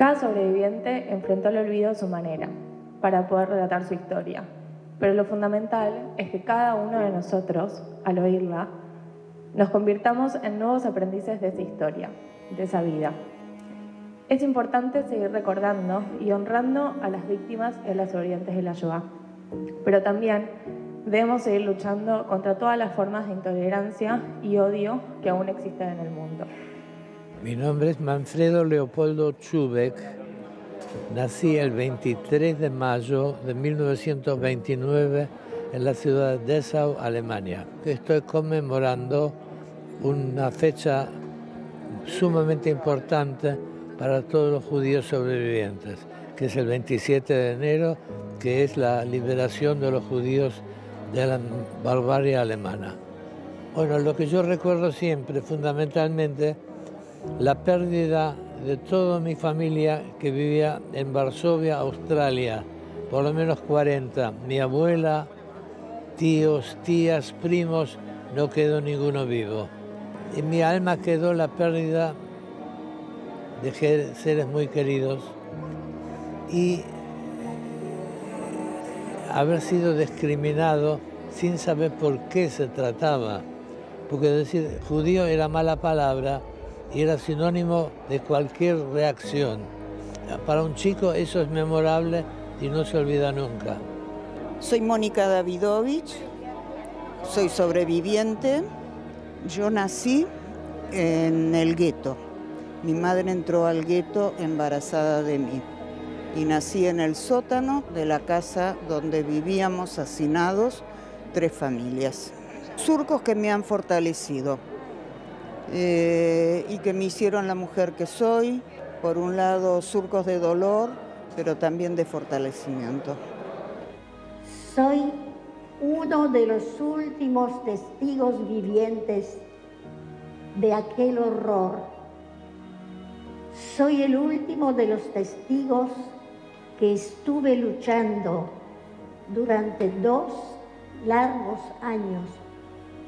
Cada sobreviviente enfrentó el olvido a su manera, para poder relatar su historia. Pero lo fundamental es que cada uno de nosotros, al oírla, nos convirtamos en nuevos aprendices de esa historia, de esa vida. Es importante seguir recordando y honrando a las víctimas y a las sobrevivientes de la Shoah, pero también debemos seguir luchando contra todas las formas de intolerancia y odio que aún existen en el mundo. Mi nombre es Manfredo Leopoldo Chubek. Nací el 23 de mayo de 1929 en la ciudad de Dessau, Alemania. Estoy conmemorando una fecha sumamente importante para todos los judíos sobrevivientes, que es el 27 de enero, que es la liberación de los judíos de la barbarie alemana. Bueno, lo que yo recuerdo siempre, fundamentalmente, la pérdida de toda mi familia que vivía en Varsovia, Australia, por lo menos 40. Mi abuela, tíos, tías, primos, no quedó ninguno vivo. En mi alma quedó la pérdida de seres muy queridos y haber sido discriminado sin saber por qué se trataba. Porque decir judío era mala palabra y era sinónimo de cualquier reacción. Para un chico eso es memorable y no se olvida nunca. Soy Mónica Davidovich, soy sobreviviente. Yo nací en el gueto. Mi madre entró al gueto embarazada de mí y nací en el sótano de la casa donde vivíamos hacinados tres familias. Surcos que me han fortalecido eh, y que me hicieron la mujer que soy. Por un lado, surcos de dolor, pero también de fortalecimiento. Soy uno de los últimos testigos vivientes de aquel horror. Soy el último de los testigos que estuve luchando durante dos largos años,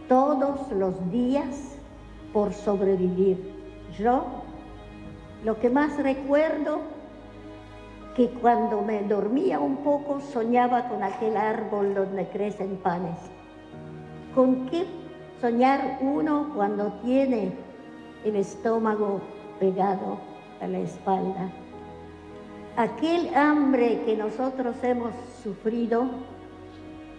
todos los días, por sobrevivir. Yo lo que más recuerdo que cuando me dormía un poco soñaba con aquel árbol donde crecen panes. ¿Con qué soñar uno cuando tiene el estómago pegado a la espalda? aquel hambre que nosotros hemos sufrido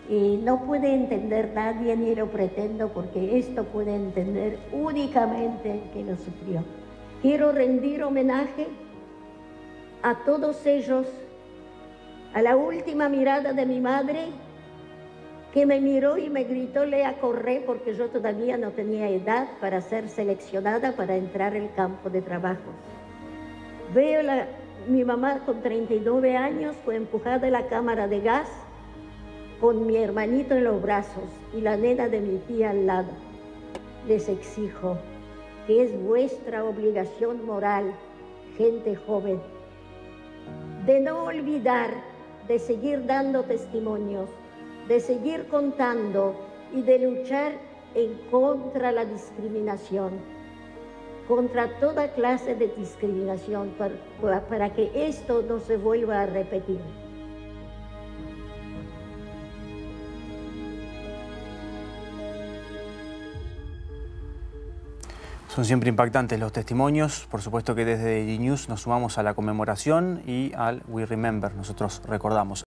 y no puede entender nadie ni lo pretendo porque esto puede entender únicamente el que lo sufrió. Quiero rendir homenaje a todos ellos, a la última mirada de mi madre que me miró y me gritó, lea correr porque yo todavía no tenía edad para ser seleccionada para entrar al campo de trabajo. Veo la mi mamá con 39 años fue empujada a la cámara de gas con mi hermanito en los brazos y la nena de mi tía al lado. Les exijo que es vuestra obligación moral, gente joven, de no olvidar, de seguir dando testimonios, de seguir contando y de luchar en contra la discriminación contra toda clase de discriminación para, para que esto no se vuelva a repetir. Son siempre impactantes los testimonios. Por supuesto que desde G-News nos sumamos a la conmemoración y al We Remember, nosotros recordamos.